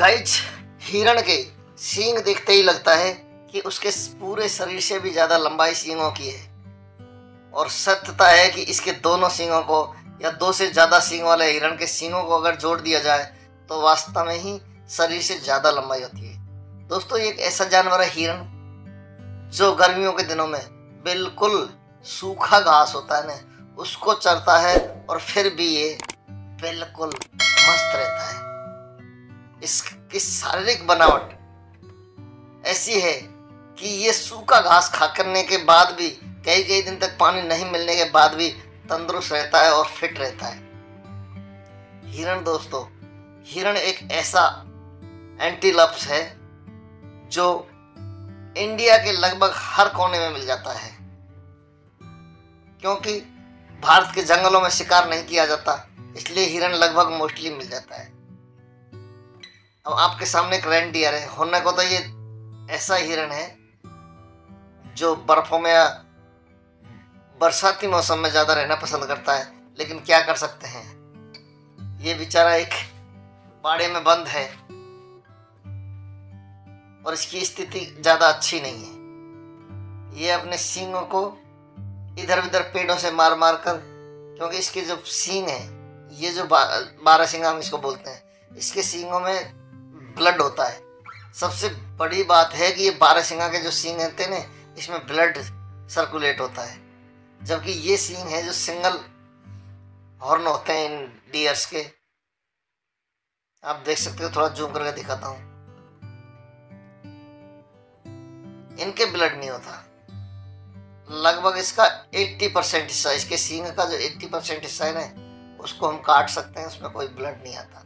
Guys हिरण के सींग देखते ही लगता है कि उसके पूरे शरीर से भी ज़्यादा लंबाई सींगों की है। और सत्यता है कि इसके दोनों सींगों को या दो से ज़्यादा सींग वाले हिरण के सींगों को अगर जोड़ दिया जाए तो वास्तव में ही शरीर से ज़्यादा लंबाई होती है। दोस्तों एक ऐसा जानवर है हिरण, जो गर्मियों के दिनों में बिल्कुल सूखा घास होता है ना, उसको चरता है और फिर भी ये बिल्कुल मस्त रहता है। इसकी शारीरिक बनावट ऐसी है कि ये सूखा घास खा करने के बाद भी, कई कई दिन तक पानी नहीं मिलने के बाद भी तंदुरुस्त रहता है और फिट रहता है। हिरण दोस्तों, हिरण एक ऐसा एंटीलप्स है जो इंडिया के लगभग हर कोने में मिल जाता है, क्योंकि भारत के जंगलों में शिकार नहीं किया जाता, इसलिए हिरण लगभग मोस्टली मिल जाता है। अब आपके सामने एक रेंडियर है। होने को तो ये ऐसा हिरण है, जो बर्फों में बरसाती मौसम में ज़्यादा रहना पसंद करता है, लेकिन क्या कर सकते हैं? ये बेचारा एक बाड़े में बंद है, और इसकी स्थिति ज़्यादा अच्छी नहीं है। ये अपने सींगों को इधर उधर पेड़ों से मार मार कर, क्योंकि इसके जो सींग है, ये जो बारह सिंगा हम इसको बोलते हैं, इसके सींगों में ब्लड होता है। सबसे बड़ी बात है कि ये बारह सिंगा के जो सींग रहते हैं ना, इसमें ब्लड सर्कुलेट होता है। जबकि ये सींग है जो सिंगल हॉर्न होते हैं इन डियर्स के। आप देख सकते हो, थोड़ा जूम करके दिखाता हूँ। इनके ब्लड नहीं होता। लगभग इसका 80 परसेंट हिस्सा, इसके सींग का जो 80 परसेंट हिस्सा है ना, उसको हम काट सकते हैं, उसमें कोई ब्लड नहीं आता।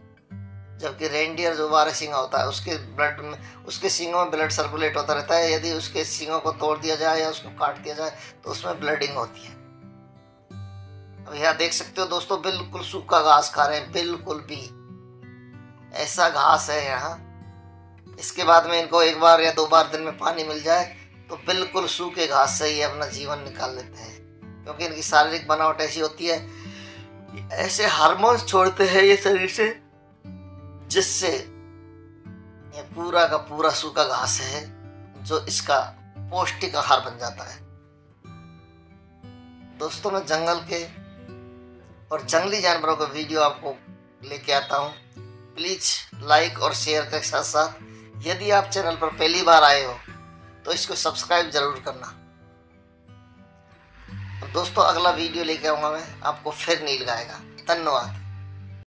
जबकि रेंडियर जो बारह सिंगा होता है, उसके ब्लड में, उसके सींगों में ब्लड सर्कुलेट होता रहता है। यदि उसके सींगों को तोड़ दिया जाए या उसको काट दिया जाए तो उसमें ब्लडिंग होती है। अब यहाँ देख सकते हो दोस्तों, बिल्कुल सूखा घास खा रहे हैं, बिल्कुल भी। ऐसा घास है यहाँ। इसके बाद में इनको एक बार या दो बार दिन में पानी मिल जाए तो बिल्कुल सूखे घास से ही अपना जीवन निकाल लेते हैं। क्योंकि इनकी शारीरिक बनावट ऐसी होती है, ऐसे हार्मोन्स छोड़ते हैं ये शरीर से। जिससे ये पूरा का पूरा सूखा घास है, जो इसका पौष्टिक आहार बन जाता है। दोस्तों, मैं जंगल के और जंगली जानवरों का वीडियो आपको लेके आता हूँ। प्लीज़ लाइक और शेयर के साथ साथ, यदि आप चैनल पर पहली बार आए हो तो इसको सब्सक्राइब ज़रूर करना। दोस्तों, अगला वीडियो लेके आऊँगा मैं, आपको फिर नील गाएगा। धन्यवाद।